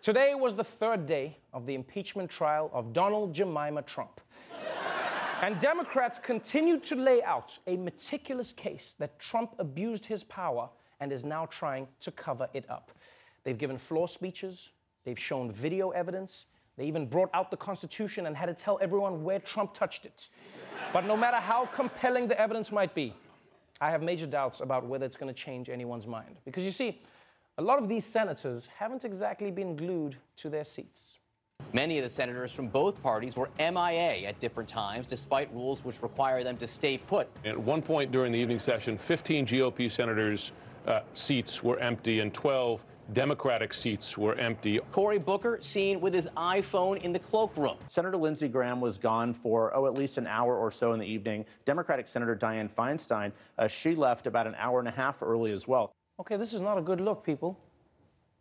Today was the third day of the impeachment trial of Donald Jemima Trump. and Democrats continue to lay out a meticulous case that Trump abused his power and is now trying to cover it up. They've given floor speeches, they've shown video evidence, they even brought out the Constitution and had to tell everyone where Trump touched it. but no matter how compelling the evidence might be, I have major doubts about whether it's going to change anyone's mind. Because you see, a lot of these senators haven't exactly been glued to their seats. Many of the senators from both parties were MIA at different times, despite rules which require them to stay put. At one point during the evening session, 15 GOP senators' uh, seats were empty and 12 Democratic seats were empty. Cory Booker seen with his iPhone in the cloakroom. Senator Lindsey Graham was gone for, oh, at least an hour or so in the evening. Democratic Senator Dianne Feinstein, uh, she left about an hour and a half early as well. Okay, this is not a good look, people.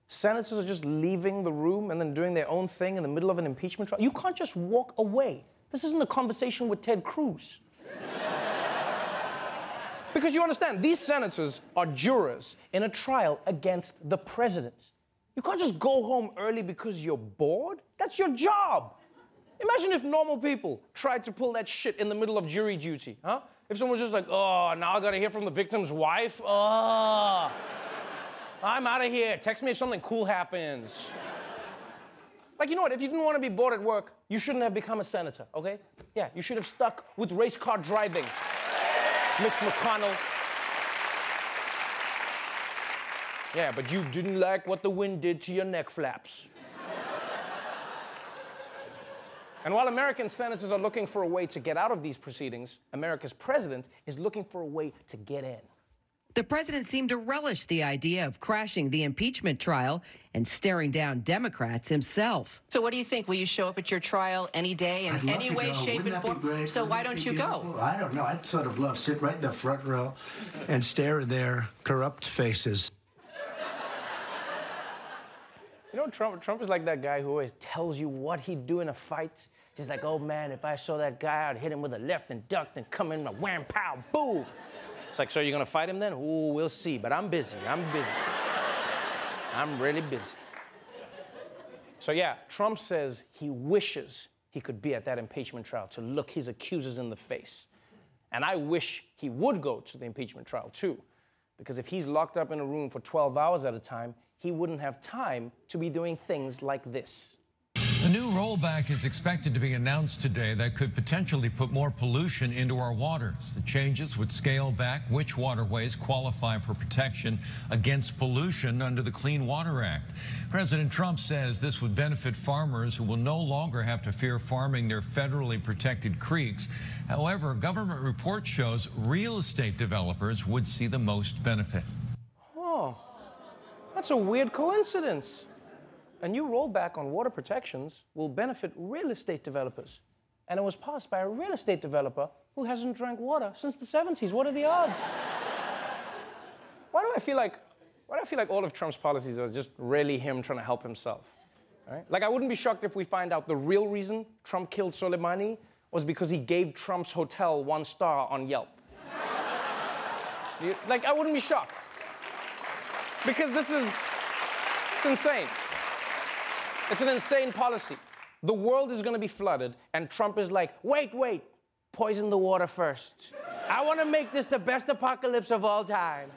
Senators are just leaving the room and then doing their own thing in the middle of an impeachment trial. You can't just walk away. This isn't a conversation with Ted Cruz. because you understand, these senators are jurors in a trial against the president. You can't just go home early because you're bored. That's your job. Imagine if normal people tried to pull that shit in the middle of jury duty, huh? If someone's just like, oh, now I gotta hear from the victim's wife. Oh, I'm out of here. Text me if something cool happens. Like, you know what? If you didn't want to be bored at work, you shouldn't have become a senator, okay? Yeah, you should have stuck with race car driving, Mitch McConnell. Yeah, but you didn't like what the wind did to your neck flaps. And while American senators are looking for a way to get out of these proceedings, America's president is looking for a way to get in. The president seemed to relish the idea of crashing the impeachment trial and staring down Democrats himself. So, what do you think? Will you show up at your trial any day in any way, go. shape, Wouldn't and form? So, Wouldn't why don't you beautiful? go? I don't know. I'd sort of love sit right in the front row and stare at their corrupt faces. You know, Trump, Trump is like that guy who always tells you what he'd do in a fight. He's like, oh man, if I saw that guy, I'd hit him with a left and duck and come in, my wham, pow, boom. It's like, so you're gonna fight him then? Ooh, we'll see, but I'm busy, I'm busy. I'm really busy. So yeah, Trump says he wishes he could be at that impeachment trial to look his accusers in the face. And I wish he would go to the impeachment trial too. Because if he's locked up in a room for 12 hours at a time, he wouldn't have time to be doing things like this. A new rollback is expected to be announced today that could potentially put more pollution into our waters. The changes would scale back which waterways qualify for protection against pollution under the Clean Water Act. President Trump says this would benefit farmers who will no longer have to fear farming near federally protected creeks. However, government report shows real estate developers would see the most benefit. That's a weird coincidence. A new rollback on water protections will benefit real estate developers. And it was passed by a real estate developer who hasn't drank water since the 70s. What are the odds? why do I feel like why do I feel like all of Trump's policies are just really him trying to help himself? Right? Like I wouldn't be shocked if we find out the real reason Trump killed Soleimani was because he gave Trump's hotel one star on Yelp. Like I wouldn't be shocked. Because this is it's insane. It's an insane policy. The world is going to be flooded, and Trump is like, wait, wait, poison the water first. I want to make this the best apocalypse of all time.